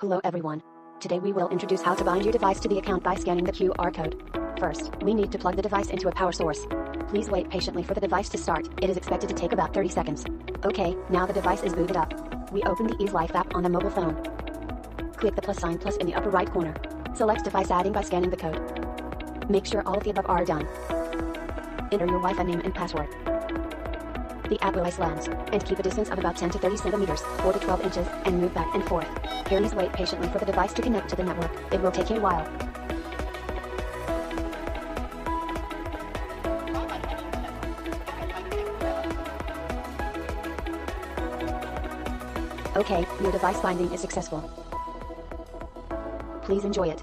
Hello everyone. Today we will introduce how to bind your device to the account by scanning the QR code. First, we need to plug the device into a power source. Please wait patiently for the device to start. It is expected to take about 30 seconds. Okay, now the device is booted up. We open the Ease Life app on the mobile phone. Click the plus sign plus in the upper right corner. Select device adding by scanning the code. Make sure all of the above are done. Enter your Wi-Fi name and password. The will lands, and keep a distance of about 10 to 30 centimeters, 4 to 12 inches, and move back and forth. Please wait patiently for the device to connect to the network. It will take a while. Okay, your device binding is successful. Please enjoy it.